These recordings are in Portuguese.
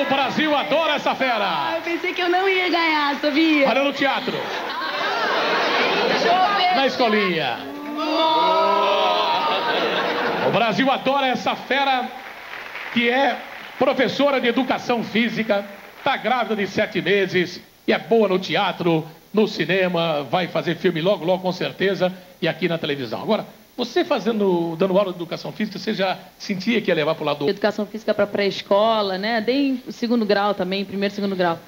O Brasil adora essa fera. Ah, eu pensei que eu não ia ganhar, sabia? Olha no teatro. Na escolinha. O Brasil adora essa fera que é professora de educação física, está grávida de sete meses e é boa no teatro, no cinema, vai fazer filme logo, logo com certeza e aqui na televisão. Agora, você fazendo, dando aula de educação física, você já sentia que ia levar para o lado do... Educação física para pré-escola, né? Dei segundo grau também, primeiro segundo grau.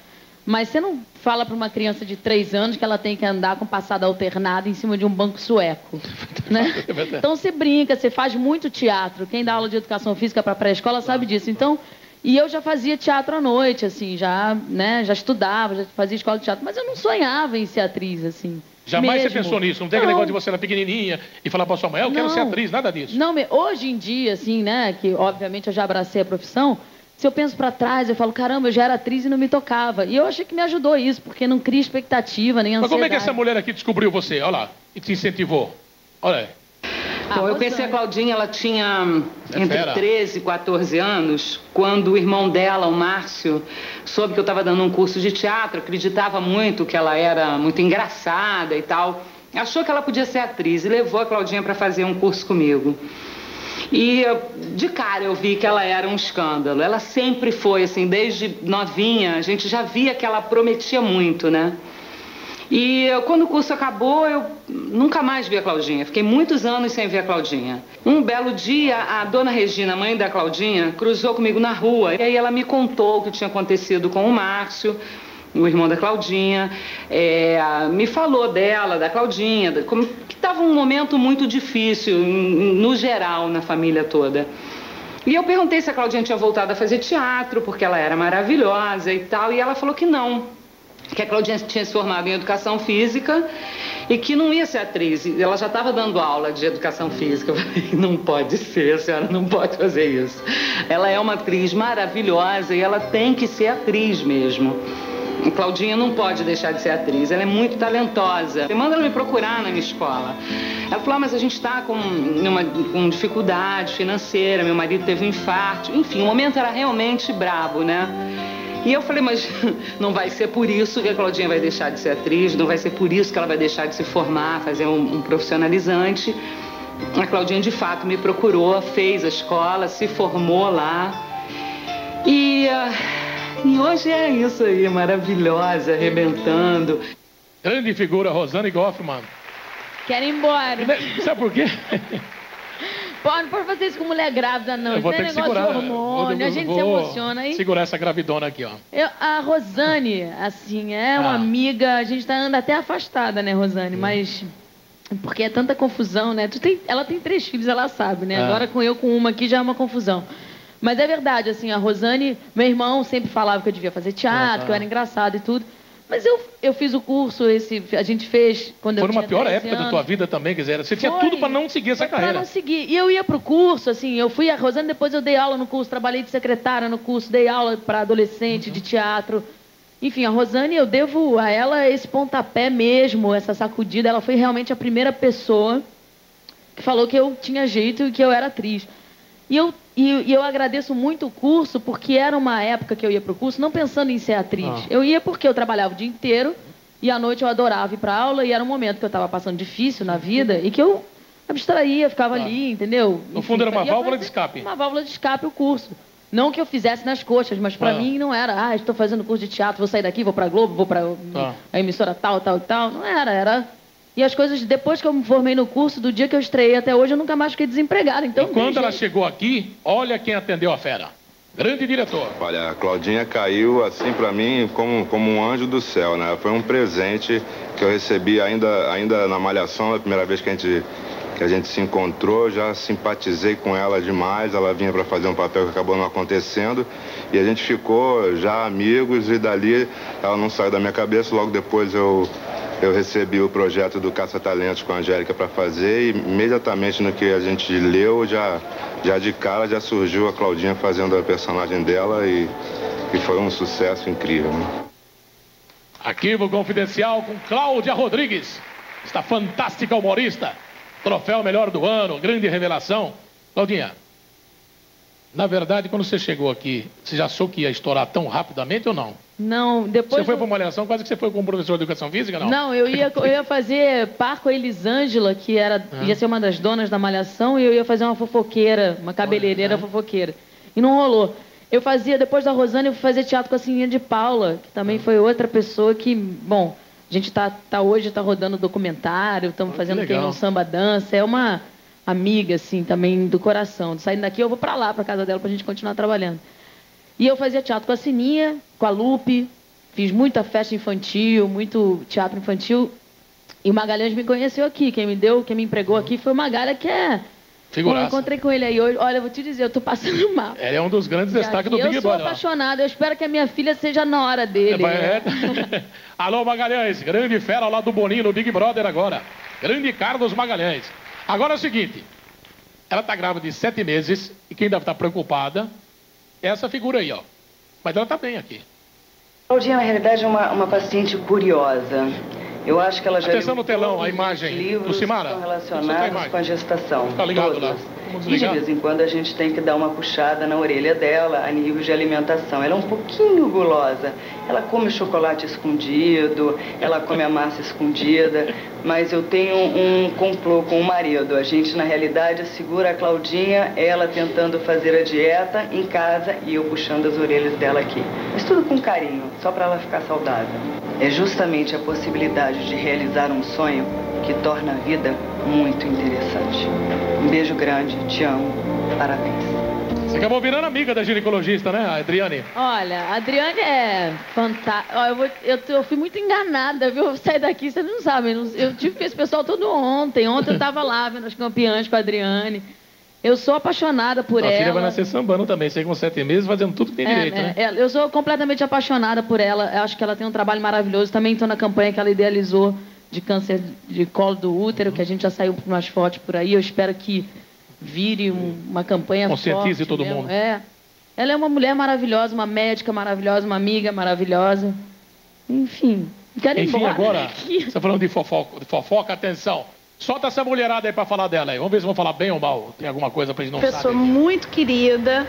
Mas você não fala para uma criança de três anos que ela tem que andar com passada alternada em cima de um banco sueco, né? É Então você brinca, você faz muito teatro. Quem dá aula de educação física para pré-escola sabe disso. Então, e eu já fazia teatro à noite, assim, já, né, já estudava, já fazia escola de teatro, mas eu não sonhava em ser atriz, assim. Jamais mesmo. você pensou nisso? Não tem aquele negócio de você na pequenininha e falar para sua mãe, eu quero Não. ser atriz, nada disso. Não, hoje em dia, assim, né, que obviamente eu já abracei a profissão, se eu penso pra trás, eu falo, caramba, eu já era atriz e não me tocava. E eu achei que me ajudou isso, porque não cria expectativa, nem Mas ansiedade. como é que essa mulher aqui descobriu você? Olha lá, e te incentivou. Olha aí. Ah, Bom, eu conheci a Claudinha, ela tinha hum, É entre fera. 13 e 14 anos, quando o irmão dela, o Márcio, soube que eu estava dando um curso de teatro, acreditava muito que ela era muito engraçada e tal. Achou que ela podia ser atriz e levou a Claudinha para fazer um curso comigo. E de cara eu vi que ela era um escândalo. Ela sempre foi assim, desde novinha, a gente já via que ela prometia muito, né? E eu, quando o curso acabou, eu nunca mais vi a Claudinha. Fiquei muitos anos sem ver a Claudinha. Um belo dia, a dona Regina, mãe da Claudinha, cruzou comigo na rua. E aí ela me contou o que tinha acontecido com o Márcio, o irmão da Claudinha. É, me falou dela, da Claudinha, como, que estava um momento muito difícil, no geral, na família toda. E eu perguntei se a Claudinha tinha voltado a fazer teatro, porque ela era maravilhosa e tal, e ela falou que não. Que a Claudinha tinha se formado em educação física e que não ia ser atriz. Ela já estava dando aula de educação física. Eu falei, não pode ser, a senhora não pode fazer isso. Ela é uma atriz maravilhosa e ela tem que ser atriz mesmo. Claudinha não pode deixar de ser atriz, ela é muito talentosa. Manda ela me procurar na minha escola. Ela falou, ah, mas a gente está com, numa- com dificuldade financeira, meu marido teve um infarto. Enfim, o momento era realmente brabo, né? E eu falei, mas não vai ser por isso que a Claudinha vai deixar de ser atriz, não vai ser por isso que ela vai deixar de se formar, fazer um, um profissionalizante. A Claudinha, de fato, me procurou, fez a escola, se formou lá. E, ah, e hoje é isso aí, maravilhosa, arrebentando. Grande figura, Rosane Goffman. Quero ir embora. Sabe por quê? Pode, pode fazer isso com mulher grávida, não. Eu vou isso ter é que negócio segurar. de hormônio, Vou- a gente se emociona aí. Segurar essa gravidona aqui, ó. Eu- a Rosane, assim, é uma Ah. amiga, a gente tá anda até afastada, né, Rosane? Mas. Porque é tanta confusão, né? Tu tem, ela tem três filhos, ela sabe, né? Ah. Agora com eu com uma aqui já é uma confusão. Mas é verdade, assim, a Rosane, meu irmão sempre falava que eu devia fazer teatro, Ah. que eu era engraçada e tudo. Mas eu, eu fiz o curso, esse, a gente fez quando Foi eu tinha pior 13 época da anos. tua vida também, quer dizer, você tinha Foi. tudo pra não seguir essa carreira. não seguir. E eu ia pro curso, assim, eu fui a Rosane, depois eu dei aula no curso, trabalhei de secretária no curso, dei aula para adolescente Uhum. de teatro. Enfim, a Rosane, eu devo a ela esse pontapé mesmo, essa sacudida. Ela foi realmente a primeira pessoa que falou que eu tinha jeito e que eu era atriz. E eu, e, e eu agradeço muito o curso, porque era uma época que eu ia pro curso não pensando em ser atriz. Ah. Eu ia porque eu trabalhava o dia inteiro e à noite eu adorava ir pra aula e era um momento que eu estava passando difícil na vida e que eu abstraía, ficava Ah. ali, entendeu? No fundo era uma válvula de escape. Uma válvula de escape o curso. Não que eu fizesse nas coxas, mas pra Ah. mim não era, ah, estou fazendo curso de teatro, vou sair daqui, vou pra Globo, vou pra Ah. a emissora tal, tal, tal. Não era, era. E as coisas, depois que eu me formei no curso, do dia que eu estreiei até hoje, eu nunca mais fiquei desempregada. Então, E quando ela jeito. chegou aqui, olha quem atendeu a fera. Grande diretor. Olha, a Claudinha caiu assim pra mim como, como um anjo do céu, né? Foi um presente que eu recebi ainda, ainda na Malhação, a primeira vez que a gente que a gente se encontrou, já simpatizei com ela demais. Ela vinha para fazer um papel que acabou não acontecendo e a gente ficou já amigos e dali ela não saiu da minha cabeça. Logo depois eu eu recebi o projeto do Caça Talentos com a Angélica para fazer e imediatamente no que a gente leu, já, já de cara já surgiu a Claudinha fazendo a personagem dela e, e foi um sucesso incrível. Né? Arquivo confidencial com Cláudia Rodrigues. Esta fantástica humorista. Troféu melhor do ano, grande revelação. Claudinha, Na verdade, quando você chegou aqui, você já achou que ia estourar tão rapidamente ou não? Não, depois. Você foi para uma malhação, quase que você foi como professor de educação física, não? Não, eu ia, eu ia fazer par com a Elisângela, que era, Ah. ia ser uma das donas da malhação, e eu ia fazer uma fofoqueira, uma cabeleireira ah. fofoqueira. E não rolou. Eu fazia, depois da Rosana, eu fui fazer teatro com a Sininha de Paula, que também Ah. foi outra pessoa que, bom, a gente tá, tá hoje, tá rodando documentário, estamos Ah, que fazendo Quem legal. Não Samba Dança, é uma amiga, assim, também do coração. Saindo daqui, eu vou pra lá, pra casa dela, pra gente continuar trabalhando. E eu fazia teatro com a Sininha, com a Lupe, fiz muita festa infantil, muito teatro infantil. E o Magalhães me conheceu aqui. Quem me deu, quem me empregou aqui foi o Magalha, que é. Eu Figuraça. encontrei com ele aí hoje. Olha, eu vou te dizer, eu tô passando mal. Ele é um dos grandes destaques do Big eu sou Brother. apaixonada. Eu espero que a minha filha seja na hora dele. É. Alô, Magalhães, grande fera lá do Boninho no Big Brother agora. Grande Carlos Magalhães. Agora é o seguinte, ela tá grávida de sete meses e quem deve estar preocupada é essa figura aí, ó. Mas ela tá bem aqui. Claudinha, na realidade, é uma, uma paciente curiosa. Eu acho que ela já Atenção no telão, a imagem. os livros Lucimara, que estão relacionados com a gestação. Fica ligado todos. lá. E de vez em quando a gente tem que dar uma puxada na orelha dela a nível de alimentação. Ela é um pouquinho gulosa. Ela come chocolate escondido, ela come a massa escondida, mas eu tenho um complô com o marido. A gente, na realidade, segura a Claudinha, ela tentando fazer a dieta em casa e eu puxando as orelhas dela aqui. Mas tudo com carinho, só para ela ficar saudável. É justamente a possibilidade de realizar um sonho que torna a vida muito interessante. Um beijo grande, te amo, parabéns. Você acabou virando amiga da ginecologista, né, Adriane? Olha, a Adriane é fantástica. Eu, eu, eu fui muito enganada, viu? Eu saí daqui, vocês não sabem. Eu eu tive com esse pessoal todo ontem. Ontem eu tava lá vendo as campeãs com a Adriane. Eu sou apaixonada por Sua ela. filha vai nascer sambando também, sei com sete meses, fazendo tudo que tem É, direito, é, né? é, eu sou completamente apaixonada por ela. Eu acho que ela tem um trabalho maravilhoso. Também estou na campanha que ela idealizou de câncer de colo do útero, que a gente já saiu umas fotos por aí. Eu espero que vire um- uma campanha Conscientize forte todo mesmo. mundo. É. Ela é uma mulher maravilhosa, uma médica maravilhosa, uma amiga maravilhosa. Enfim, quero ir Enfim, embora agora, você tá falando de fofoca, de fofoca, atenção. Solta essa mulherada aí pra falar dela aí. Vamos ver se vão falar bem ou mal. Tem alguma coisa pra gente não pessoa saber. muito querida,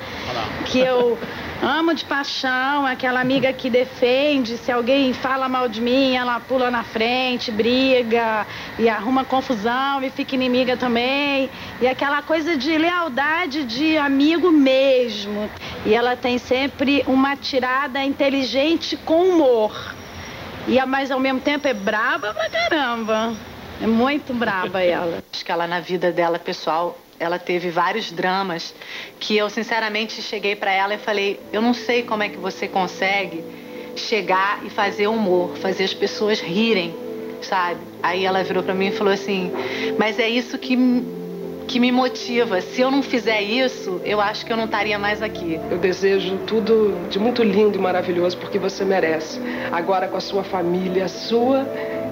que eu amo de paixão, aquela amiga que defende, se alguém fala mal de mim, ela pula na frente, briga e arruma confusão e fica inimiga também. E aquela coisa de lealdade de amigo mesmo. E ela tem sempre uma tirada inteligente com humor. E a- mas ao mesmo tempo é braba pra caramba. É muito braba ela. Acho que ela, na vida dela pessoal, ela teve vários dramas que eu, sinceramente, cheguei pra ela e falei: Eu não sei como é que você consegue chegar e fazer humor, fazer as pessoas rirem, sabe? Aí ela virou pra mim e falou assim: Mas é isso que, que me motiva. Se eu não fizer isso, eu acho que eu não estaria mais aqui. Eu desejo tudo de muito lindo e maravilhoso porque você merece. Agora com a sua família, a sua,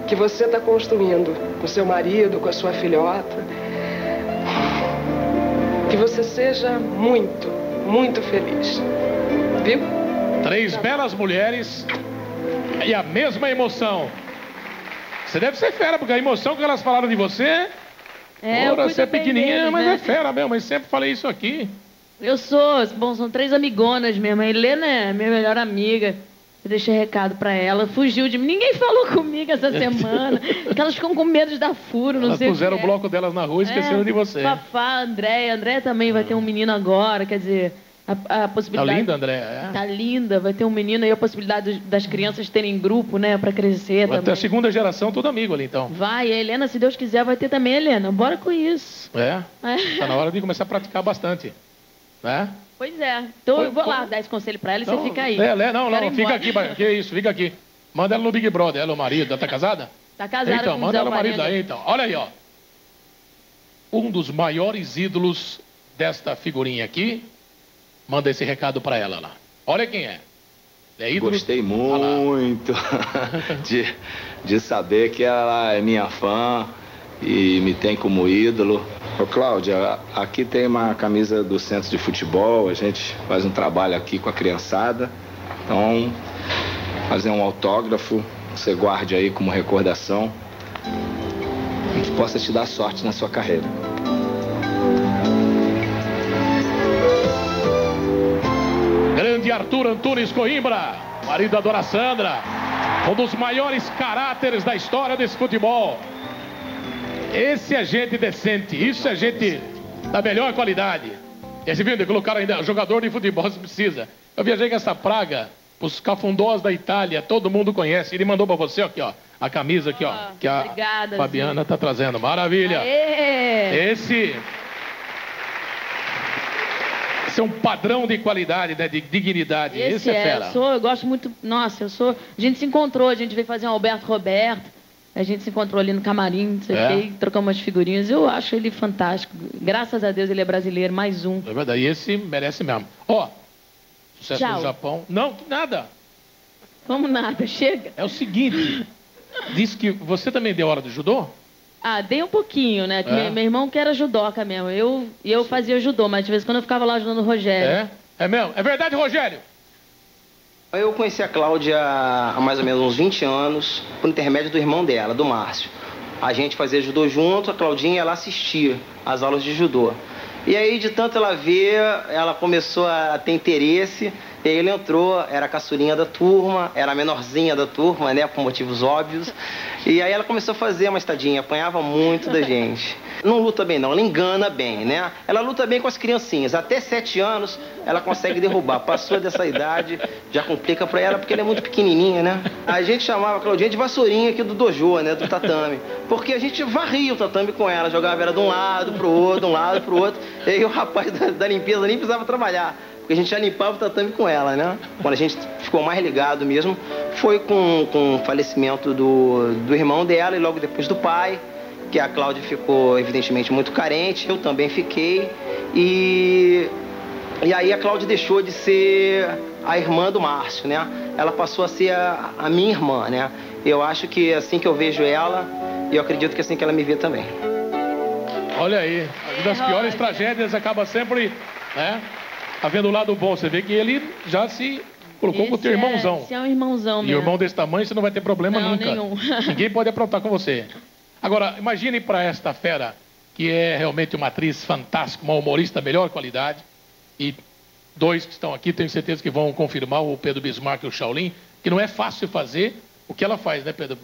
que você está construindo, com seu marido, com a sua filhota. Que você seja muito, muito feliz. Viu? Três belas mulheres e a mesma emoção. Você deve ser fera, porque a emoção que elas falaram de você. É, eu Ora, você é pequenininha, deles, mas né? é fera mesmo. Mas sempre falei isso aqui. Eu sou, bom, são três amigonas mesmo. A Helena é minha melhor amiga. Eu deixei recado pra ela, fugiu de mim. Ninguém falou comigo essa semana. porque elas ficam com medo de dar furo, não Elas sei puseram o que é. bloco delas na rua e esqueceram É, de você. Fafá, Andréia. Andréia também vai ter um menino agora, quer dizer, a, a Tá possibilidade. linda, André? É. Tá linda, vai ter um menino aí, a possibilidade das crianças terem grupo, né, pra crescer Vai ter também. a segunda geração, todo amigo ali, então. Vai, a Helena, se Deus quiser, vai ter também a Helena. Bora com isso. É. É. Tá na hora de começar a praticar bastante. Né? Pois é. Então Foi- eu vou lá dar esse conselho pra ela e Então, você fica aí. É, é, não, não, fica aqui, que isso, fica aqui. Manda ela no Big Brother, ela é o marido, ela tá casada? Tá casada então, com manda ela o marido aí, então. Olha aí, ó. Um dos maiores ídolos desta figurinha aqui, manda esse recado pra ela lá. Olha quem é. É ídolo. Gostei muito de, de saber que ela é minha fã e me tem como ídolo. Ô Cláudia, aqui tem uma camisa do centro de futebol, a gente faz um trabalho aqui com a criançada. Então, fazer um autógrafo, você guarde aí como recordação e que possa te dar sorte na sua carreira. Arthur Antunes Coimbra, marido da dona Sandra, um dos maiores caráteres da história desse futebol. Esse é gente decente, isso é gente da melhor qualidade. Esse viu, colocaram ainda jogador de futebol se precisa. Eu viajei com essa praga, os cafundós da Itália, todo mundo conhece. Ele mandou para você aqui, ó, a camisa aqui, ó, que a obrigada, Fabiana tá trazendo. Maravilha. Aê! Esse esse é um padrão de qualidade, né, de dignidade. Esse, Esse é é, fera. eu sou, eu gosto muito. Nossa, eu sou. A gente se encontrou, a gente veio fazer um Alberto Roberto. A gente se encontrou ali no camarim, não sei o É? quê, e trocamos umas figurinhas. Eu acho ele fantástico. Graças a Deus ele é brasileiro, mais um. É verdade, e esse merece mesmo. Ó, sucesso Tchau. no Japão. Não, nada. Vamos nada, chega. É o seguinte, diz que você também deu hora do judô? Ah, dei um pouquinho, né? Que É? meu, meu irmão que era judoca mesmo. Eu, e eu fazia judô, mas de vez em quando eu ficava lá ajudando o Rogério. É? É mesmo? É verdade, Rogério? Eu conheci a Cláudia há mais ou menos uns 20 anos, por intermédio do irmão dela, do Márcio. A gente fazia judô junto, a Claudinha ela assistia às aulas de judô. E aí, de tanto ela ver, ela começou a ter interesse, e ele entrou, era a caçulinha da turma, era a menorzinha da turma, né, por motivos óbvios. E aí ela começou a fazer uma estadinha, apanhava muito da gente. Não luta bem não, ela engana bem, né? Ela luta bem com as criancinhas, até 7 anos ela consegue derrubar. Passou dessa idade, já complica pra ela porque ela é muito pequenininha, né? A gente chamava a Claudinha de vassourinha aqui do dojo, né, do tatame. Porque a gente varria o tatame com ela, jogava ela de um lado pro outro, de um lado pro outro. E aí o rapaz da, da limpeza nem precisava trabalhar. Porque a gente já limpava o tatame com ela, né? Quando a gente ficou mais ligado mesmo, foi com, com o falecimento do, do irmão dela e logo depois do pai, que a Cláudia ficou evidentemente muito carente, eu também fiquei. E, e aí a Cláudia deixou de ser a irmã do Márcio, né? Ela passou a ser a, a minha irmã, né? Eu acho que assim que eu vejo ela, e eu acredito que assim que ela me vê também. Olha aí, uma das piores tragédias acaba sempre, né? Havendo o lado bom. Você vê que ele já se colocou com o teu Esse é- irmãozão. Esse é um irmãozão E mesmo. irmão desse tamanho, você não vai ter problema Não, nunca. nenhum. Ninguém pode aprontar com você. Agora, imagine para esta fera, que é realmente uma atriz fantástica, uma humorista melhor qualidade, e dois que estão aqui, tenho certeza que vão confirmar, o Pedro Bismarck e o Shaolin, que não é fácil fazer o que ela faz, né, Pedro?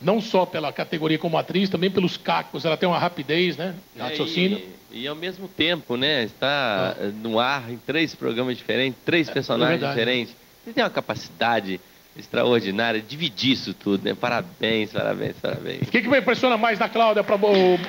Não só pela categoria como atriz, também pelos cacos. Ela tem uma rapidez, né? É, Raciocínio. e, e ao mesmo tempo, né, está eh, no ar em três programas diferentes, três personagens verdade. diferentes. Você tem uma capacidade extraordinária dividir isso tudo, né? Parabéns, parabéns, parabéns. O que, que me impressiona mais da Cláudia para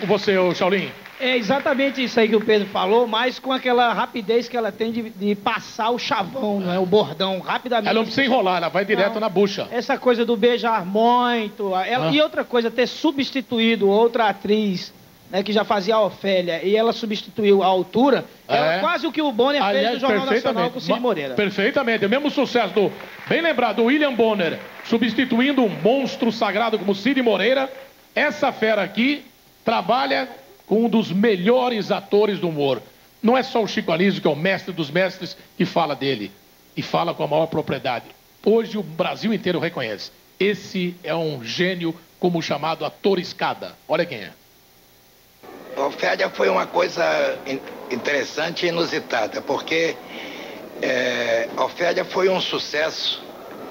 você, ô Shaolin? É exatamente isso aí que o Pedro falou, mas com aquela rapidez que ela tem de, de passar o chavão, não é? o bordão, rapidamente. Ela não precisa enrolar, ela vai direto Não. na bucha. Essa coisa do beijar muito. ela- Ah. E outra coisa, ter substituído outra atriz né, que já fazia a Ofélia e ela substituiu a altura, é, É. quase o que o Bonner fez no Jornal Nacional com o Cid Moreira. Perfeitamente. O mesmo sucesso do, bem lembrado, do William Bonner, substituindo um monstro sagrado como Cid Moreira. Essa fera aqui trabalha com um dos melhores atores do humor. Não é só o Chico Anísio, que é o mestre dos mestres, que fala dele. E fala com a maior propriedade. Hoje o Brasil inteiro reconhece. Esse é um gênio como o chamado ator escada. Olha quem é. Ofélia foi uma coisa in- interessante e inusitada, porque é, Ofélia foi um sucesso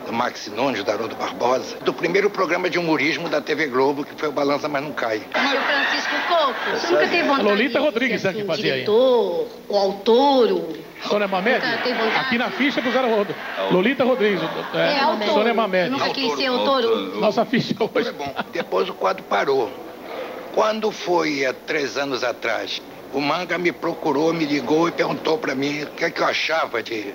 do Max Nunes, do Haroldo Barbosa, do primeiro programa de humorismo da TV Globo, que foi o Balança Mas Não Cai. Seu Francisco Coco, você nunca teve vontade Lolita de Rodrigues, ser é que assim, fazia aí. diretor, o autor, o... Sônia Mamed? Nunca teve vontade? Aqui na ficha puseram outro. Lolita Rodrigues. É, autor. Sônia Mamed. Nunca quis ser autor. Nossa ficha hoje. Depois o quadro parou. Quando foi há três anos atrás, o Manga me procurou, me ligou e perguntou para mim o que, é que eu achava de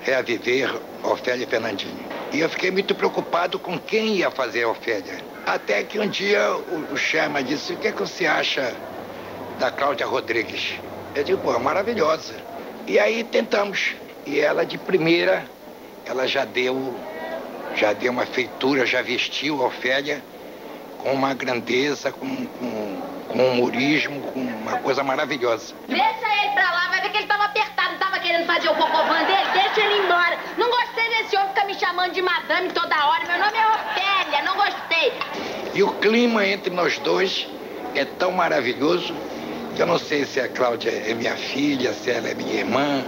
reaviver Ofélia Fernandini. E eu fiquei muito preocupado com quem ia fazer a Ofélia. Até que um dia o, o Sherman disse, o que, é que você acha da Cláudia Rodrigues? Eu digo, pô, maravilhosa. E aí tentamos. E ela de primeira, ela já deu, já deu uma feitura, já vestiu a Ofélia com uma grandeza, com, com, com humorismo, com uma coisa maravilhosa. Deixa ele pra lá, vai ver que ele tava apertado, tava querendo fazer o cocovan dele, deixa ele embora. Não gostei desse homem ficar me chamando de madame toda hora, meu nome é Ofélia, não gostei. E o clima entre nós dois é tão maravilhoso que eu não sei se a Cláudia é minha filha, se ela é minha irmã,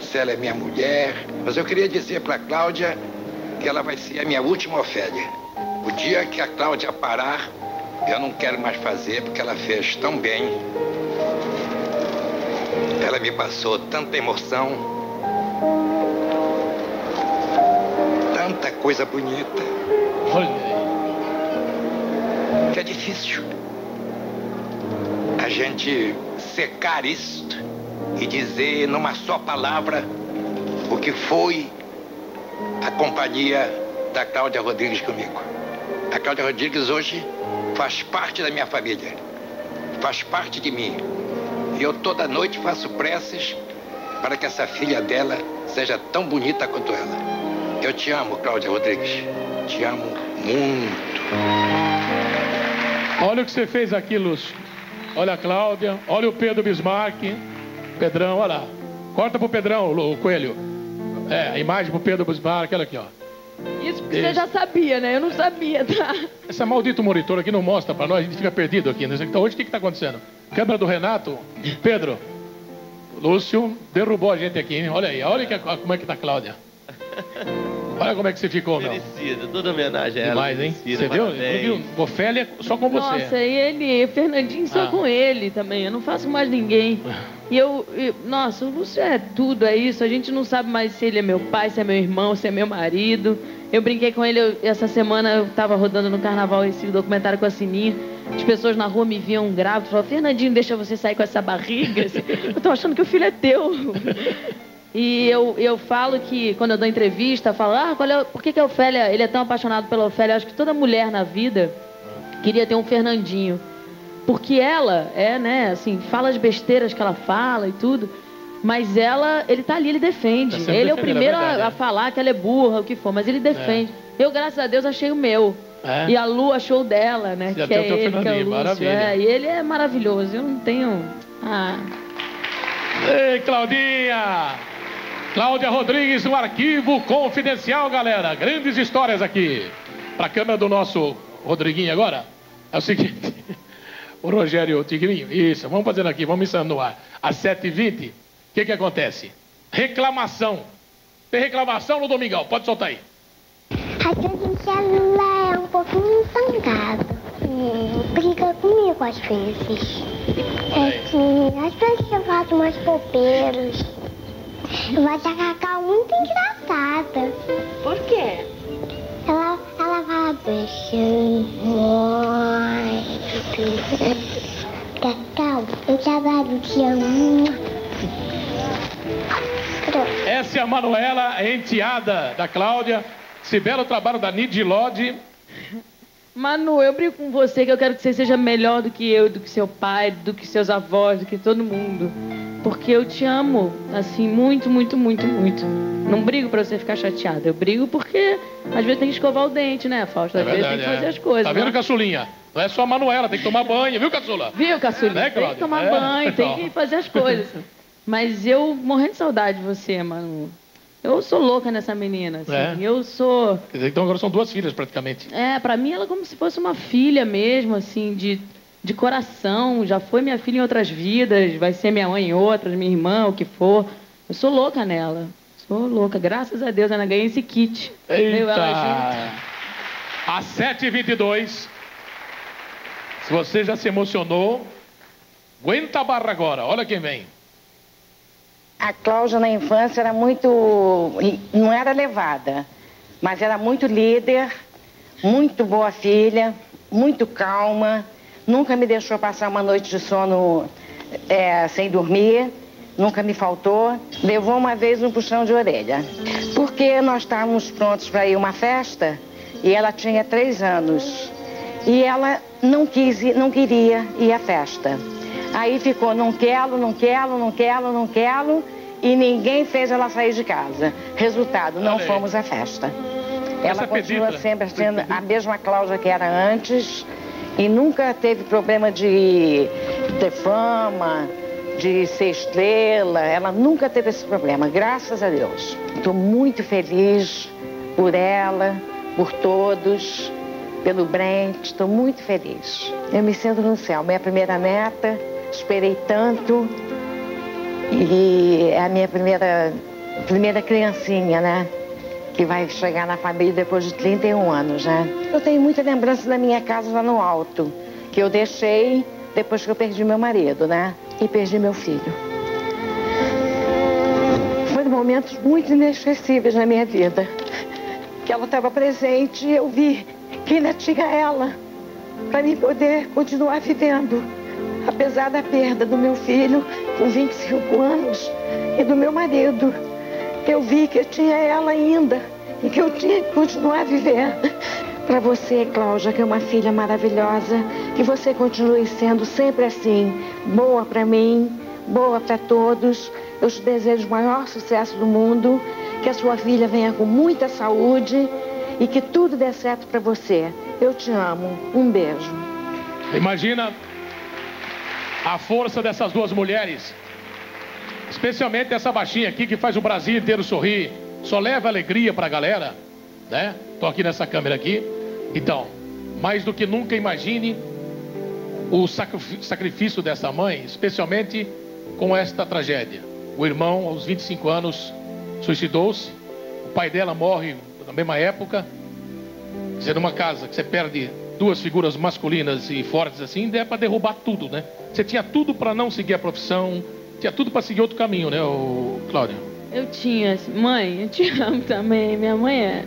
se Marcela é minha mulher. Mas eu queria dizer para a Cláudia que ela vai ser a minha última Ofélia. O dia que a Cláudia parar, eu não quero mais fazer porque ela fez tão bem. Ela me passou tanta emoção. Tanta coisa bonita. Olha Que é difícil a gente secar isto e dizer numa só palavra o que foi a companhia da Cláudia Rodrigues comigo. A Cláudia Rodrigues hoje faz parte da minha família, faz parte de mim. E eu toda noite faço preces para que essa filha dela seja tão bonita quanto ela. Eu te amo, Cláudia Rodrigues. Te amo muito. Olha o que você fez aqui, Lúcio. Olha a Cláudia, olha o Pedro Bismarck. Pedrão, olha lá. Corta pro Pedrão, o Coelho. É, a imagem pro Pedro Bismarck, olha aqui, ó. Isso porque você já sabia, né? Eu não sabia, tá? Essa maldito monitor aqui não mostra pra nós, a gente fica perdido aqui. Né? Então hoje o que que tá acontecendo? Câmera do Renato, Pedro, Lúcio derrubou a gente aqui, hein? Olha aí, olha que, como é que tá a Cláudia. Olha como é que você ficou, meu. Merecida, toda homenagem a ela. Demais, hein? merecida, Você viu? parabéns. viu? Ofélia só com você. Nossa, e ele, o Fernandinho só Ah. com ele também. Eu não faço mais ninguém. E eu, e- nossa, o Lúcio é tudo, é isso. A gente não sabe mais se ele é meu pai, se é meu irmão, se é meu marido. Eu brinquei com ele eu- essa semana, eu tava rodando no carnaval esse documentário com a Sininha. As pessoas na rua me viam grávido, falavam, Fernandinho, deixa você sair com essa barriga. Eu tô achando que o filho é teu. E eu, eu falo que, quando eu dou entrevista, eu falo, ah, qual é, por que, que a Ofélia, ele é tão apaixonado pela Ofélia? Eu acho que toda mulher na vida queria ter um Fernandinho. Porque ela é, né, assim, fala as besteiras que ela fala e tudo, mas ela, ele tá ali, ele defende. Tá ele é o primeiro é verdade, a, é. a falar que ela é burra, o que for, mas ele defende. Eu, graças a Deus, achei o meu. É? E a Lu achou o dela, né? Já que é ele, que é o Lúcio. É, e ele é maravilhoso. Eu não tenho. Ah. Ei, Claudinha! Cláudia Rodrigues no arquivo confidencial, galera. Grandes histórias aqui. Pra câmera do nosso Rodriguinho agora. É o seguinte. O Rogério Tigrinho. Isso, vamos fazendo aqui, vamos ensaiando no ar. Às 7h20, o que que acontece? Reclamação. Tem reclamação no Domingão, pode soltar aí. Aquele celular é um pouquinho zangado. Hum, briga comigo às vezes. É que às vezes eu faço umas bobeiras. Eu acho a Cacau muito engraçada. Por quê? Ela, ela fala beijinho. Cacau, eu te adoro, te amo. Essa é a Manuela, enteada da Cláudia. Esse belo trabalho da Nid Lodge. Manu, eu brigo com você que eu quero que você seja melhor do que eu, do que seu pai, do que seus avós, do que todo mundo. Porque eu te amo, assim, muito, muito, muito, muito. Não brigo pra você ficar chateada. Eu brigo porque às vezes tem que escovar o dente, né, Fausto? Às vezes tem que fazer é. as coisas. Tá vendo, né? caçulinha? Não é só a Manuela, tem que tomar banho, viu, caçula? Viu, Caçulinha? Né, tem que tomar É, banho, tem então. que fazer as coisas. Mas eu morrendo de saudade de você, Manu. Eu sou louca nessa menina, assim. É. Eu sou... Quer dizer, Então agora são duas filhas praticamente. É, pra mim ela é como se fosse uma filha mesmo, assim, de, de coração. Já foi minha filha em outras vidas, vai ser minha mãe em outras, minha irmã, o que for. Eu sou louca nela. Sou louca. Graças a Deus, ela ganhei esse kit. Veio ela. Eita! Às 7h22. Se você já se emocionou, aguenta a barra agora. Olha quem vem. A Cláudia na infância era muito. não era levada, mas era muito líder, muito boa filha, muito calma, nunca me deixou passar uma noite de sono é, sem dormir, nunca me faltou. Levou uma vez um puxão de orelha. Porque nós estávamos prontos para ir a uma festa e ela tinha três anos. E ela não quis, não queria ir à festa. Aí ficou, não quero, não quero, não quero, não quero, e ninguém fez ela sair de casa. Resultado, não fomos à festa. Essa Ela continua pedida. sempre sendo a mesma Cláudia que era antes e nunca teve problema de ter fama, de ser estrela. Ela nunca teve esse problema, graças a Deus. Estou muito feliz por ela, por todos, pelo Brent. Estou muito feliz. Eu me sinto no céu. Minha primeira neta, esperei tanto. E é a minha primeira primeira criancinha, né? Que vai chegar na família depois de 31 anos, né? Eu tenho muita lembrança da minha casa lá no alto, que eu deixei depois que eu perdi meu marido, né? E perdi meu filho. Foram momentos muito inesquecíveis na minha vida. Que ela estava presente e eu vi que ainda tinha ela para mim poder continuar vivendo. Apesar da perda do meu filho com 25 anos e do meu marido, eu vi que eu tinha ela ainda e que eu tinha que continuar a viver. Para você, Cláudia, que é uma filha maravilhosa, que você continue sendo sempre assim, boa para mim, boa para todos. Eu te desejo o maior sucesso do mundo, que a sua filha venha com muita saúde e que tudo dê certo para você. Eu te amo. Um beijo. Imagina a força dessas duas mulheres, especialmente essa baixinha aqui que faz o Brasil inteiro sorrir, só leva alegria para a galera, né? Tô aqui nessa câmera aqui. Então, mais do que nunca imagine o sacrifício dessa mãe, especialmente com esta tragédia. O irmão, aos 25 anos, suicidou-se. O pai dela morre na mesma época. Dizer, numa casa que você perde duas figuras masculinas e fortes assim, é para derrubar tudo, né? Você tinha tudo para não seguir a profissão, tinha tudo para seguir outro caminho, né, o Cláudio? Eu tinha, mãe, eu te amo também. Minha mãe é.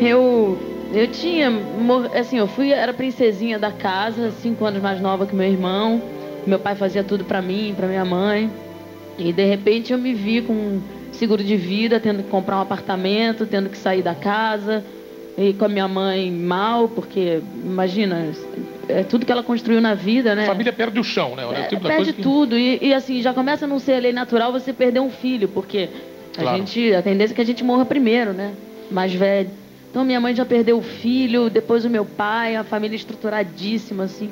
Eu, eu tinha, assim, eu fui, era princesinha da casa, cinco anos mais nova que meu irmão. Meu pai fazia tudo para mim, para minha mãe. E de repente eu me vi com seguro de vida, tendo que comprar um apartamento, tendo que sair da casa e com a minha mãe mal, porque imagina, é tudo que ela construiu na vida, né? A família perde o chão, né? É, tipo perde que... tudo e, e, assim já começa a não ser lei natural você perder um filho, porque a claro. gente a tendência é que a gente morra primeiro, né? Mais velho. Então minha mãe já perdeu o filho, depois o meu pai, a família estruturadíssima assim.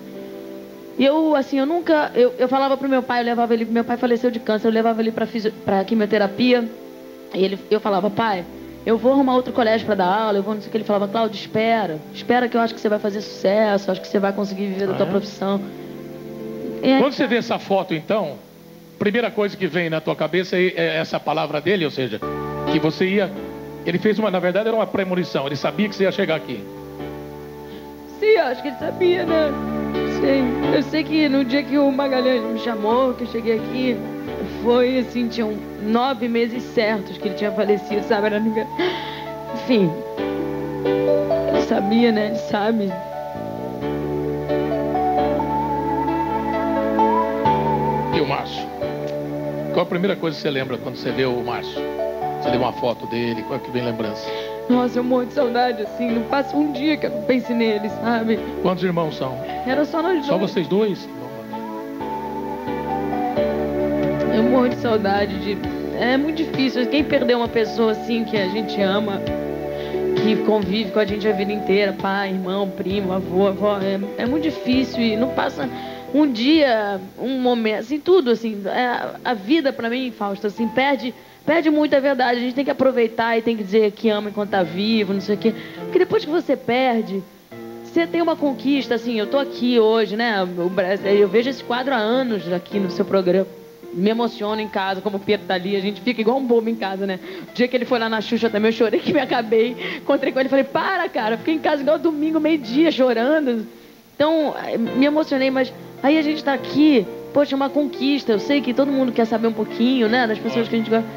E eu, assim, eu nunca. Eu, eu falava pro meu pai, eu levava ele. Meu pai faleceu de câncer, eu levava ele pra, pra quimioterapia. E ele, eu falava, pai, eu vou arrumar outro colégio para dar aula, eu vou não sei o que. Ele falava, Cláudio, espera. Espera que eu acho que você vai fazer sucesso, acho que você vai conseguir viver da tua é? profissão. Quando você vê essa foto, então, primeira coisa que vem na tua cabeça é, é essa palavra dele, ou seja, que você ia. Ele fez uma, na verdade, era uma premonição, ele sabia que você ia chegar aqui. Sim, acho que ele sabia, né? Sei. Eu sei que no dia que o Magalhães me chamou, que eu cheguei aqui, foi assim, tinham nove meses certos que ele tinha falecido, sabe? Era Enfim. Ele sabia, né? Ele sabe. E o Márcio? Qual a primeira coisa que você lembra quando você vê o Márcio? Você deu uma foto dele, qual é que vem lembrança? Nossa, eu morro de saudade, assim, não passa um dia que eu não pense nele, sabe? Quantos irmãos são? Era só nós dois. Só vocês dois? Eu morro de saudade de. É muito difícil. Quem perdeu uma pessoa assim que a gente ama, que convive com a gente a vida inteira, pai, irmão, primo, avô, avó, é, é muito difícil e não passa um dia, um momento, assim, tudo, assim, é, a vida para mim, Fausto, assim, perde, perde muito a verdade. A gente tem que aproveitar e tem que dizer que ama enquanto tá vivo, não sei o quê. Porque depois que você perde, você tem uma conquista, assim, eu tô aqui hoje, né? Eu vejo esse quadro há anos aqui no seu programa me emociono em casa, como o Pedro tá ali, a gente fica igual um bobo em casa, né? O dia que ele foi lá na Xuxa também, eu chorei que me acabei. Encontrei com ele e falei, para, cara, fiquei em casa igual domingo, meio-dia, chorando. Então, me emocionei, mas aí a gente tá aqui, poxa, uma conquista. Eu sei que todo mundo quer saber um pouquinho, né, das pessoas que a gente gosta.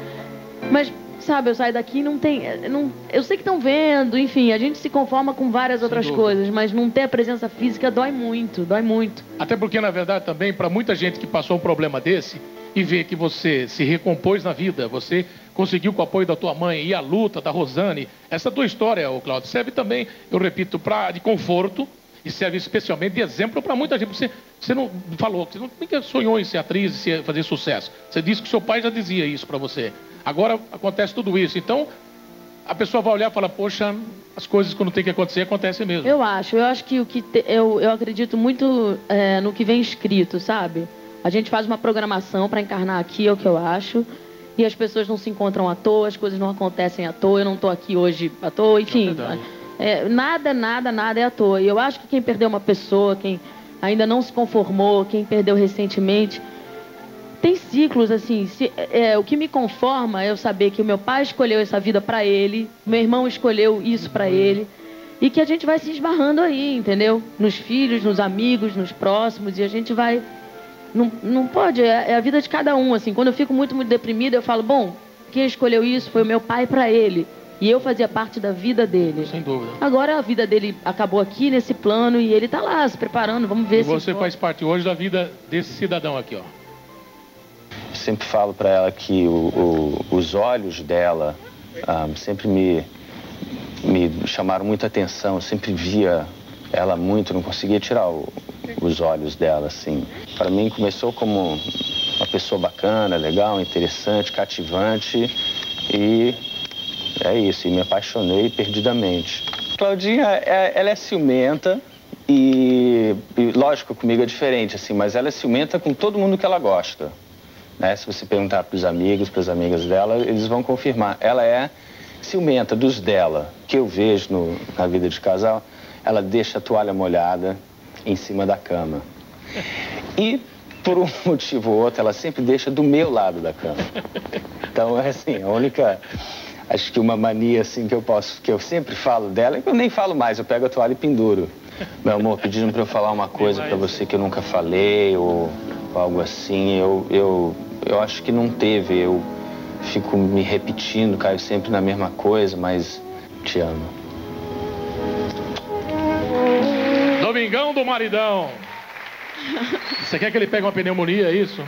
Mas sabe, eu saio daqui não tem. Não, eu sei que estão vendo, enfim, a gente se conforma com várias Sem outras dúvida. coisas, mas não ter a presença física dói muito, dói muito. Até porque, na verdade, também, para muita gente que passou um problema desse, e ver que você se recompôs na vida, você conseguiu com o apoio da tua mãe e a luta da Rosane. Essa tua história, Claudio, serve também, eu repito, pra, de conforto e serve especialmente de exemplo para muita gente. Você, você não falou, você não sonhou em ser atriz e fazer sucesso. Você disse que seu pai já dizia isso para você. Agora acontece tudo isso. Então, a pessoa vai olhar e falar, poxa, as coisas quando tem que acontecer, acontecem mesmo. Eu acho, eu acho que o que te, eu, eu acredito muito é, no que vem escrito, sabe? A gente faz uma programação para encarnar aqui, é o que eu acho. E as pessoas não se encontram à toa, as coisas não acontecem à toa. Eu não estou aqui hoje à toa, enfim. É, é, nada, nada, nada é à toa. E eu acho que quem perdeu uma pessoa, quem ainda não se conformou, quem perdeu recentemente, tem ciclos, assim, se- é, o que me conforma é eu saber que o meu pai escolheu essa vida pra ele, meu irmão escolheu isso pra ele, e que a gente vai se esbarrando aí, entendeu? Nos filhos, nos amigos, nos próximos, e a gente vai. Não, não pode, é, é a vida de cada um, assim. Quando eu fico muito, muito deprimida, eu falo, bom, quem escolheu isso foi o meu pai pra ele, e eu fazia parte da vida dele. Sem dúvida. Agora a vida dele acabou aqui nesse plano e ele tá lá se preparando, vamos ver E se. você faz parte hoje da vida desse cidadão aqui, ó. Eu sempre falo para ela que o- o- os olhos dela ah, sempre me, me chamaram muita atenção. Eu sempre via ela muito, não conseguia tirar o- os olhos dela, assim. Para mim começou como uma pessoa bacana, legal, interessante, cativante e é isso. E me apaixonei perdidamente. Claudinha, é- ela é ciumenta e, e, lógico, comigo é diferente, assim, mas ela é ciumenta com todo mundo que ela gosta. Né? Se você perguntar para os amigos, para as amigas dela, eles vão confirmar. Ela é ciumenta dos dela, que eu vejo no- na vida de casal. Ela deixa a toalha molhada em cima da cama. E, por um motivo ou outro, ela sempre deixa do meu lado da cama. Então, é assim, a única... Acho que uma mania, assim, que eu posso... Que eu sempre falo dela, é eu nem falo mais. Eu pego a toalha e penduro. Meu amor, pediram para eu falar uma coisa para você que eu nunca falei, ou algo assim. Eu, eu, eu acho que não teve. Eu fico me repetindo, caio sempre na mesma coisa, mas te amo. Domingão do maridão. Você quer que ele pegue uma pneumonia, é isso?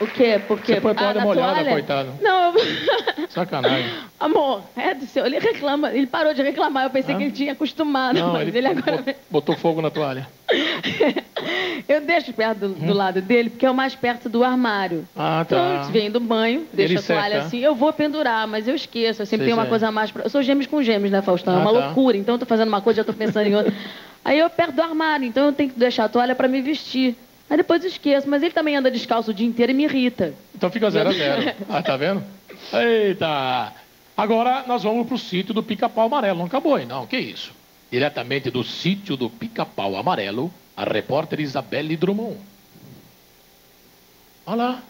O quê? Porque Você põe a toalha na molhada, toalha? coitado. Não, eu... Sacanagem. amor, é do céu, ele reclama, ele parou de reclamar, eu pensei Hã? que ele tinha acostumado, Não, mas ele, ele, agora... bot- botou fogo na toalha. Eu deixo perto do, do lado dele, porque é o mais perto do armário. Ah, Então, tá. eu venho do banho, deixo Ele a toalha seca. assim, eu vou pendurar, mas eu esqueço, eu sempre Sei, tenho uma sei. coisa a mais... Pra... Eu sou gêmeos com gêmeos, né, Faustão? é Ah, uma tá. loucura, então eu tô fazendo uma coisa, já tô pensando em outra. Aí eu perto do armário, então eu tenho que deixar a toalha pra me vestir. Aí depois eu esqueço, mas ele também anda descalço o dia inteiro e me irrita. Então fica zero a zero. Ah, tá vendo? Eita! Agora nós vamos pro sítio do Pica-Pau Amarelo. Não acabou aí, não. Que isso? Diretamente do sítio do Pica-Pau Amarelo, a repórter Isabelle Drummond. Olha lá.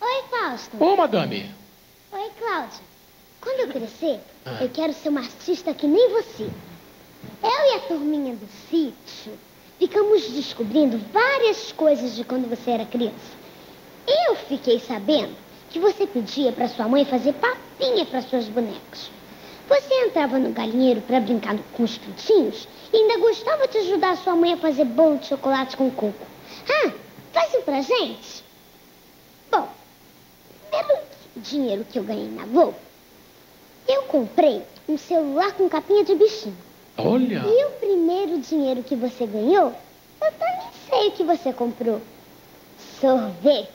Oi, Fausto. Ô, madame. Oi, Cláudia. Quando eu crescer, Ah. eu quero ser uma artista que nem você. Eu e a turminha do sítio ficamos descobrindo várias coisas de quando você era criança. Eu fiquei sabendo que você pedia para sua mãe fazer papinha para suas bonecas. Você entrava no galinheiro para brincar com os pintinhos e ainda gostava de ajudar sua mãe a fazer bolo de chocolate com coco. Ah, faz um pra gente? Bom, pelo dinheiro que eu ganhei na Globo, eu comprei um celular com capinha de bichinho. Olha. E o primeiro dinheiro que você ganhou, eu também sei o que você comprou. Sorvete.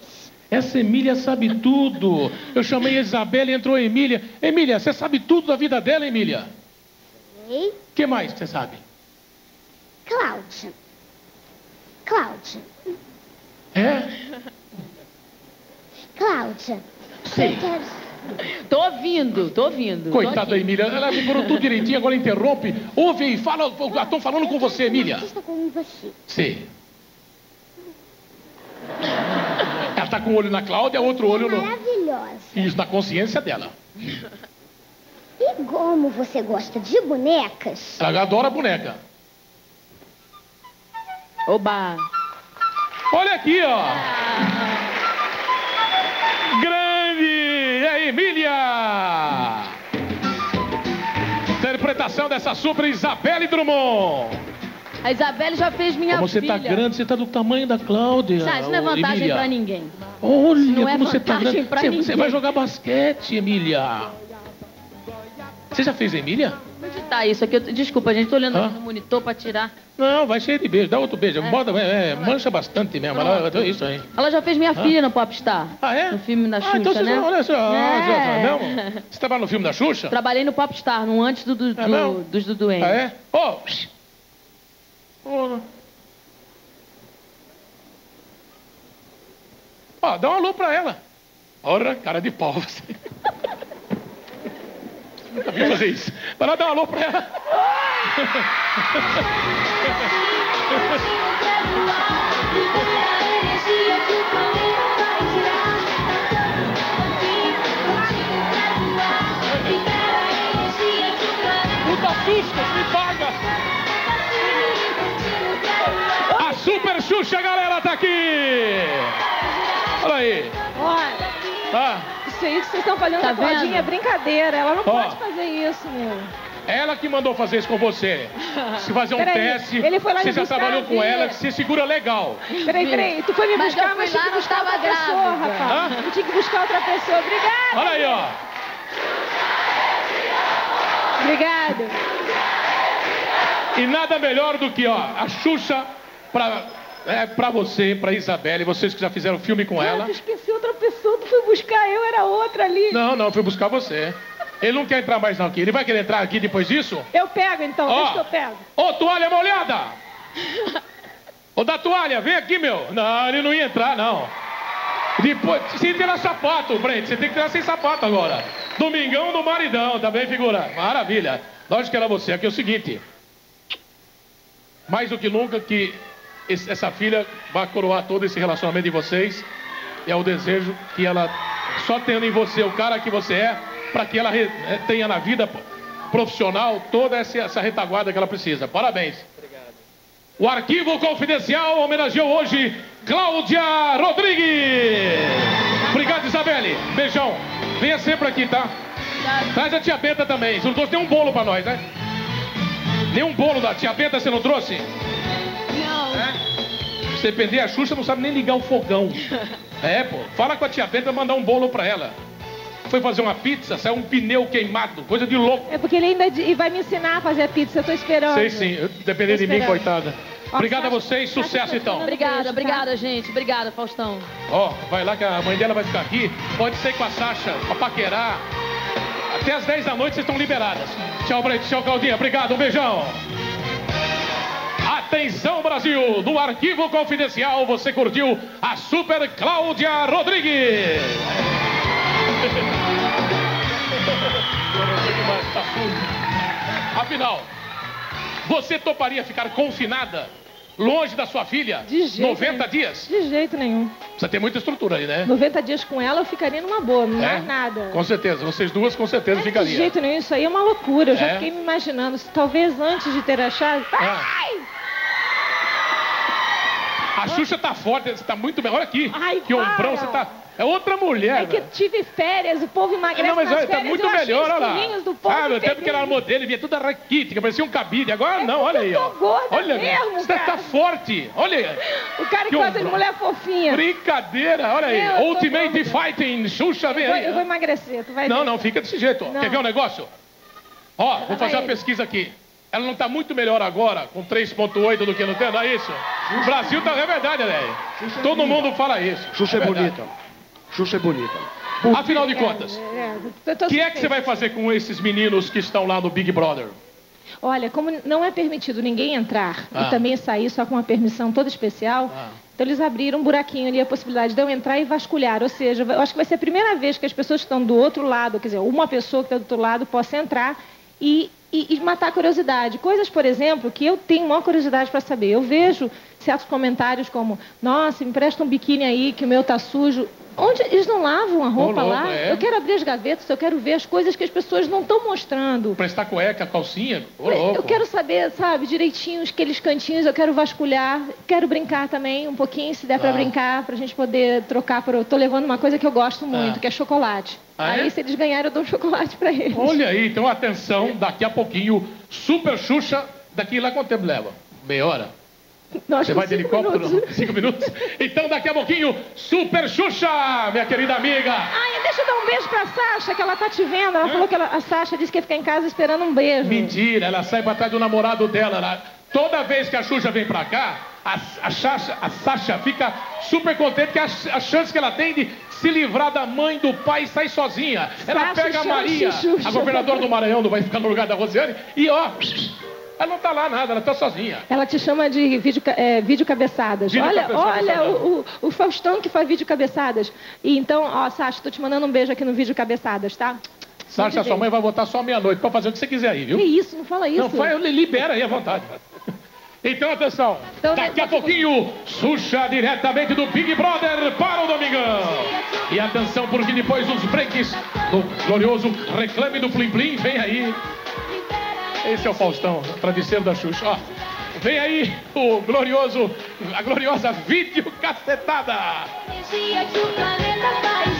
Essa Emília sabe tudo. Eu chamei a Isabela e entrou a Emília. Emília, você sabe tudo da vida dela, Emília? Ei, O que mais você sabe? Cláudia. Cláudia. É? Cláudia. Sim. Eu quero... Tô ouvindo, tô ouvindo. tô Coitada da. Emília, ela decorou tudo direitinho, agora interrompe. Ouve aí, fala. Estão falando com você, Emília. Sim. Ela tá com um olho na Cláudia, outro olho no. Maravilhosa. Isso, na consciência dela. E como você gosta de bonecas, Ela adora boneca. Oba! Olha aqui, ó. Grande! Dessa super Isabelle Drummond. A Isabelle já fez minha Como você filha. tá grande, você tá do tamanho da Cláudia. Ah, isso não é vantagem Emília. pra ninguém. Olha, Não é como você tá grande. Você, você vai jogar basquete, Emília. Você já fez Emília? Tá isso aqui? Eu- Desculpa, gente, tô olhando Hã? aqui no monitor pra tirar. Não, vai cheio de beijo. Dá outro beijo. Bota, é, é, mancha bastante mesmo. Ela, é isso aí. Ela já fez minha Hã? filha no Popstar. Ah, é? No filme da Xuxa, Ah, então você né? já, olha só. olha só, É. não? Você trabalha no filme da Xuxa? Trabalhei no Popstar, no antes do, do, É mesmo? do- dos Dudu N. Ah, é? Ô! Ô, Ó, dá um alô pra ela. Ora, cara de pau você. Nunca vi fazer isso. Vai lá dar um alô pra ela. Puta susto, me paga. A Super Xuxa, galera, tá aqui. Aí que vocês estão fazendo Tá com a Claudinha é brincadeira. Ela não Ó. pode fazer isso, meu. ela que mandou fazer isso com você. Se fazer um Peraí, teste, ele foi lá você me já buscar, trabalhou com ela, que você segura legal. Peraí, peraí. Tu foi me Mas buscar, eu mas tinha que buscar outra pessoa, grávida. rapaz. Hã? Eu tinha que buscar outra pessoa. Obrigada. Olha aí, ó. Obrigada. E nada melhor do que, ó, a Xuxa pra, é, pra você, pra Isabelle, vocês que já fizeram filme com Ah, ela. tu esqueci outra pessoa. Tu foi buscar eu, era outra ali. Não, não, fui buscar você. Ele não quer entrar mais não aqui. Ele vai querer entrar aqui depois disso? Eu pego então, Ó. deixa que eu pego. Ô, toalha molhada! Ô, da toalha, vem aqui, meu. Não, ele não ia entrar, não. Depois, sem tirar sapato, Brent. Você tem que tirar sem sapato agora. Domingão do maridão, tá bem, figura? Maravilha. Lógico que era você. Aqui é o seguinte. Mais do que nunca que esse- essa filha vai coroar todo esse relacionamento de vocês. É o desejo que ela, só tendo em você o cara que você é, para que ela re- eh, tenha na vida profissional toda essa, essa retaguarda que ela precisa. Parabéns. O Arquivo Confidencial homenageou hoje Cláudia Rodrigues. Obrigado, Isabelle. Beijão. Venha sempre aqui, tá? Traz a tia Benta também. Você não trouxe nenhum bolo pra nós, né? Nenhum bolo da tia Benta você não trouxe? Prender a Xuxa, não sabe nem ligar o fogão. É, pô. Fala com a tia Benta mandar um bolo pra ela. Foi fazer uma pizza, saiu um pneu queimado. Coisa de louco. É porque ele ainda di- e vai me ensinar a fazer a pizza. Eu tô esperando. Sei sim. Dependendo de mim, coitada. Obrigado a vocês. Sucesso, então. Obrigada, obrigada, gente. Obrigada, Faustão. Ó, vai lá que a mãe dela vai ficar aqui. Pode ser com a Sasha, pra paquerar. Até às 10 da noite vocês estão liberadas. Tchau, Breit. Tchau, Claudinha. Obrigado, um beijão. Atenção, Brasil! No Arquivo Confidencial você curtiu a Super Cláudia Rodrigues. Afinal, você toparia ficar confinada longe da sua filha? De jeito 90 nenhum. dias? De jeito nenhum. Você tem muita estrutura aí, né? 90 dias com ela eu ficaria numa boa, não É? mais nada. Com certeza, vocês duas com certeza De ficariam. jeito nenhum, isso aí é uma loucura. Eu já É? fiquei me imaginando. Se talvez antes de ter achado. Ai! A Xuxa tá forte, você tá muito. Olha aqui, Ai, que ombrão, para. você tá. É outra mulher. É que eu tive férias, o povo emagrece não, mas olha, tá muito eu melhor, olha lá. do povo Ah, meu tempo que ela era modelo, vinha toda raquítica, parecia um cabide. Agora não, olha aí, ó. gorda olha, mesmo, você tá cara. forte. Olha aí. O cara que, gosta de ombrão. mulher fofinha. Brincadeira, olha aí. Eu tô Ultimate. Fighting, Xuxa, vem Eu vou, aí. eu vou emagrecer, tu vai Não, ver. não, fica desse jeito. ó. Não. Quer ver um negócio? Ó, vou fazer uma pesquisa aqui. Ela não tá muito melhor agora, com 3.8 do que no tempo, não é isso? O Brasil tá... É verdade, Léo. Todo mundo fala isso. Xuxa é verdade. bonita. Xuxa é bonita. Afinal de contas, É, eu tô o que é que você vai fazer com esses meninos que estão lá no Big Brother? Olha, como não é permitido ninguém entrar Ah. e também sair só com uma permissão toda especial, então eles abriram um buraquinho ali, a possibilidade de eu entrar e vasculhar. Ou seja, eu acho que vai ser a primeira vez que as pessoas que estão do outro lado, quer dizer, uma pessoa que está do outro lado possa entrar e, e- e matar a curiosidade. Coisas, por exemplo, que eu tenho maior curiosidade para saber. Eu vejo certos comentários como, nossa, me empresta um biquíni aí que o meu tá sujo. Onde eles não lavam a roupa louco, lá? é. Eu quero abrir as gavetas, eu quero ver as coisas que as pessoas não estão mostrando. Prestar cueca, calcinha? Ô, louco. Eu quero saber, sabe, direitinho aqueles cantinhos, eu quero vasculhar, quero brincar também um pouquinho, se der pra Ah. brincar, pra gente poder trocar por. Eu tô levando uma coisa que eu gosto muito, Ah. que é chocolate. Ah, Aí, é? se eles ganharem, eu dou um chocolate pra eles. Olha aí, então atenção, daqui a pouquinho, Super Xuxa, daqui lá quanto tempo leva? Meia hora? Nós Você vai de helicóptero? minutos. Cinco minutos? Então daqui a pouquinho, Super Xuxa, minha querida amiga. Ai, deixa eu dar um beijo pra Sasha, que ela tá te vendo. Ela falou que ela- a Sasha disse que ia ficar em casa esperando um beijo. Mentira, ela sai pra trás do namorado dela. Ela- toda vez que a Xuxa vem pra cá, a, a, Sasha, a Sasha fica super contente que a, a chance que ela tem de se livrar da mãe, do pai e sair sozinha. Ela Sasha pega a Maria, Xuxa. a governadora do Maranhão, não vai ficar no lugar da Rosiane, e ó, ela não tá lá nada, ela tá sozinha. Ela te chama de vídeo, é, vídeo cabeçadas. Vídeo olha, cabeçadas, olha o, o, o Faustão que faz vídeo cabeçadas. E então, ó, Sasha, tô te mandando um beijo aqui no vídeo cabeçadas, tá? Sasha, sua mãe vai voltar só meia-noite pra fazer o que você quiser aí, viu? Que isso, não fala isso. Não, vai, libera aí à vontade. Então, atenção. Daqui a pouquinho, Xuxa diretamente do Big Brother para o Domingão. E atenção, porque depois dos breaks do glorioso Reclame do Plim Plim, vem aí. Esse é o Faustão, travesseiro da Xuxa. Ó, vem aí o glorioso, a gloriosa videocacetada. Energia que o planeta